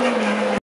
Amen.